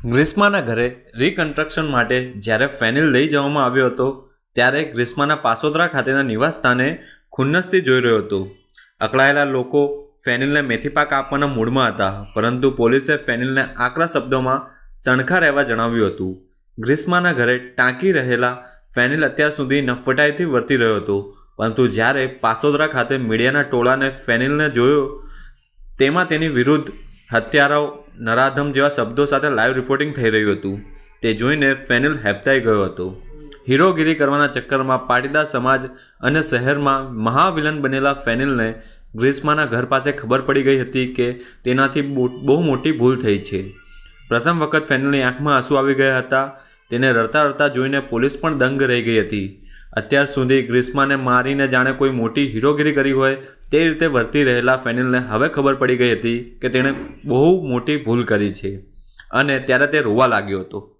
ગ્રીષ્માના ઘરે રિકન્સ્ટ્રક્શન માટે જ્યારે ફેનિલ લઈ જવામાં આવ્યો હતો, ત્યારે ગ્રીષ્માના પાસોદરા ખાતેના નિવાસસ્થાને ખુન્નસથી જોઈ રહ્યો હતો. અકળાયેલા લોકો ફેનિલને મેથીપાક આપવાના મૂડમાં હતા, પરંતુ પોલીસે ફેનિલને આકરા શબ્દોમાં સણખા રહેવા જણાવ્યું હતું. ગ્રીષ્માના ઘરે ટાંકી રહેલા ફેનિલ અત્યાર સુધી નફટાઈથી વર્તી રહ્યો હતો, પરંતુ જ્યારે પાસોદરા ખાતે મીડિયાના ટોળાને ફેનિલને જોયો, તેમાં તેની વિરુદ્ધ હત્યારાઓ નરાધમ જેવા શબ્દો સાથે લાઈવ રિપોર્ટિંગ થઈ રહ્યું હતું. તે જોઈને ફેનિલ હેપતાઈ ગયો હતો. હીરોગીરી કરવાના ચક્કરમાં પાટીદાર સમાજ અને શહેરમાં મહાવિલન બનેલા ફેનિલને ગ્રીષ્માના ઘર પાસે ખબર પડી ગઈ હતી કે તેનાથી બહુ મોટી ભૂલ થઈ છે. પ્રથમ વખત ફેનિલની આંખમાં આંસુ આવી ગયા હતા. તેને રડતા રડતા જોઈને પોલીસ પણ દંગ રહી ગઈ હતી. અત્યાર સુધી ગ્રીષ્માને મારીને જાણે કોઈ મોટી હીરોગીરી કરી હોય તે રીતે વર્તી રહેલા ફેનિલને હવે ખબર પડી ગઈ હતી કે તેણે બહુ મોટી ભૂલ કરી છે. અને ત્યારે તે રોવા લાગ્યો હતો.